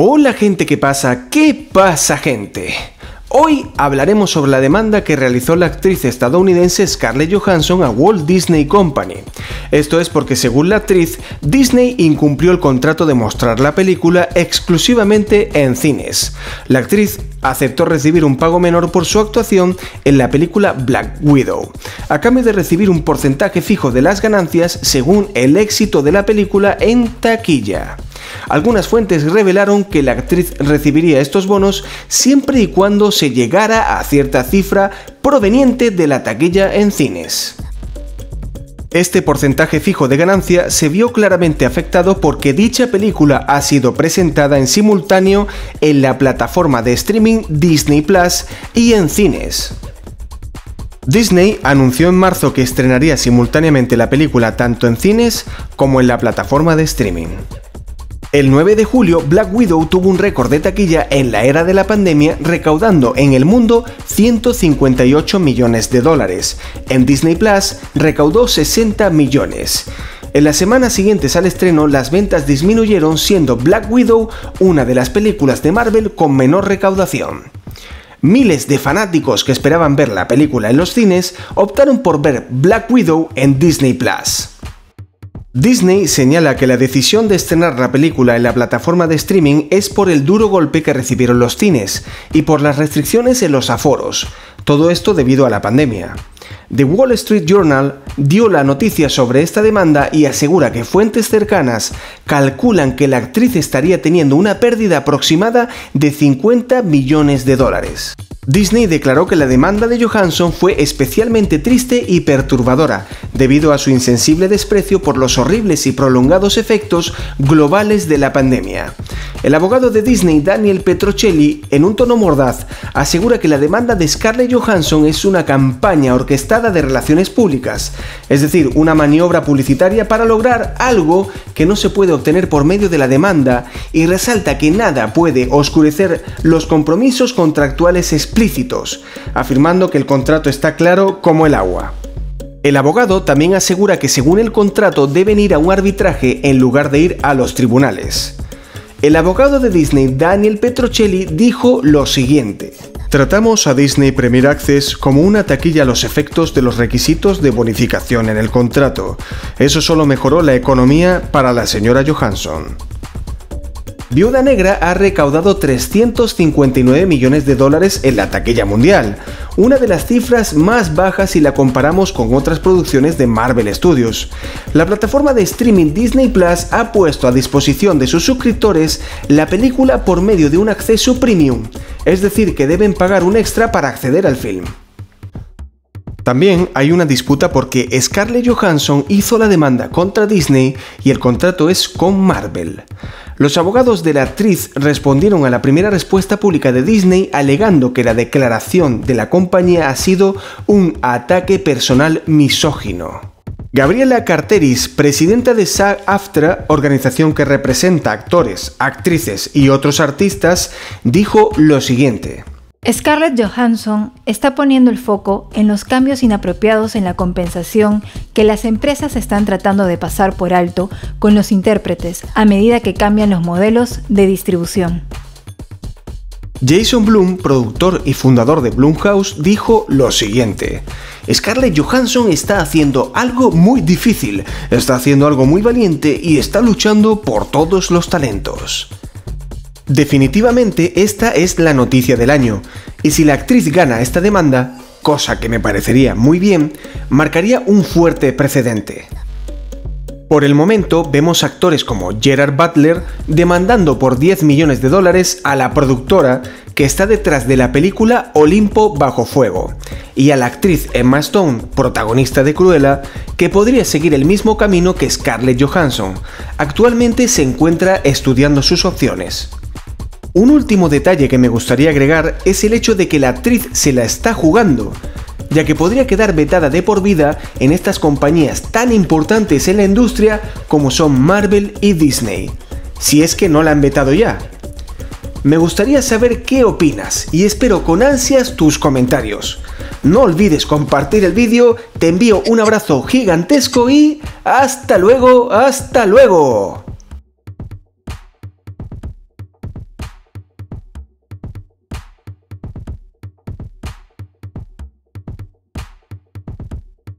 Hola gente que pasa, ¿qué pasa gente? Hoy hablaremos sobre la demanda que realizó la actriz estadounidense Scarlett Johansson a Walt Disney Company. Esto es porque según la actriz, Disney incumplió el contrato de mostrar la película exclusivamente en cines. La actriz aceptó recibir un pago menor por su actuación en la película Black Widow, a cambio de recibir un porcentaje fijo de las ganancias según el éxito de la película en taquilla. Algunas fuentes revelaron que la actriz recibiría estos bonos siempre y cuando se llegara a cierta cifra proveniente de la taquilla en cines. Este porcentaje fijo de ganancia se vio claramente afectado porque dicha película ha sido presentada en simultáneo en la plataforma de streaming Disney Plus y en cines. Disney anunció en marzo que estrenaría simultáneamente la película tanto en cines como en la plataforma de streaming. El 9 de julio, Black Widow tuvo un récord de taquilla en la era de la pandemia, recaudando en el mundo 158 millones de dólares. En Disney Plus recaudó 60 millones. En las semanas siguientes al estreno, las ventas disminuyeron, siendo Black Widow una de las películas de Marvel con menor recaudación. Miles de fanáticos que esperaban ver la película en los cines optaron por ver Black Widow en Disney Plus. Disney señala que la decisión de estrenar la película en la plataforma de streaming es por el duro golpe que recibieron los cines y por las restricciones en los aforos, todo esto debido a la pandemia. The Wall Street Journal dio la noticia sobre esta demanda y asegura que fuentes cercanas calculan que la actriz estaría teniendo una pérdida aproximada de 50 millones de dólares. Disney declaró que la demanda de Johansson fue especialmente triste y perturbadora, debido a su insensible desprecio por los horribles y prolongados efectos globales de la pandemia. El abogado de Disney, Daniel Petrocelli, en un tono mordaz, asegura que la demanda de Scarlett Johansson es una campaña orquestada de relaciones públicas, es decir, una maniobra publicitaria para lograr algo que no se puede obtener por medio de la demanda y resalta que nada puede oscurecer los compromisos contractuales afirmando que el contrato está claro como el agua. El abogado también asegura que según el contrato deben ir a un arbitraje en lugar de ir a los tribunales. El abogado de Disney, Daniel Petrocelli, dijo lo siguiente. Tratamos a Disney Premier Access como una taquilla a los efectos de los requisitos de bonificación en el contrato. Eso solo mejoró la economía para la señora Johansson. Viuda Negra ha recaudado 359 millones de dólares en la taquilla mundial, una de las cifras más bajas si la comparamos con otras producciones de Marvel Studios. La plataforma de streaming Disney Plus ha puesto a disposición de sus suscriptores la película por medio de un acceso premium, es decir, que deben pagar un extra para acceder al film. También hay una disputa porque Scarlett Johansson hizo la demanda contra Disney y el contrato es con Marvel. Los abogados de la actriz respondieron a la primera respuesta pública de Disney alegando que la declaración de la compañía ha sido un ataque personal misógino. Gabriela Carteris, presidenta de SAG-AFTRA, organización que representa actores, actrices y otros artistas, dijo lo siguiente. Scarlett Johansson está poniendo el foco en los cambios inapropiados en la compensación que las empresas están tratando de pasar por alto con los intérpretes a medida que cambian los modelos de distribución. Jason Blum, productor y fundador de Blumhouse, dijo lo siguiente. Scarlett Johansson está haciendo algo muy difícil, está haciendo algo muy valiente y está luchando por todos los talentos. Definitivamente esta es la noticia del año, y si la actriz gana esta demanda, cosa que me parecería muy bien, marcaría un fuerte precedente. Por el momento vemos actores como Gerard Butler demandando por 10 millones de dólares a la productora que está detrás de la película Olimpo bajo fuego, y a la actriz Emma Stone, protagonista de Cruella, que podría seguir el mismo camino que Scarlett Johansson. Actualmente se encuentra estudiando sus opciones. Un último detalle que me gustaría agregar es el hecho de que la actriz se la está jugando, ya que podría quedar vetada de por vida en estas compañías tan importantes en la industria como son Marvel y Disney, si es que no la han vetado ya. Me gustaría saber qué opinas y espero con ansias tus comentarios. No olvides compartir el vídeo, te envío un abrazo gigantesco y hasta luego, hasta luego.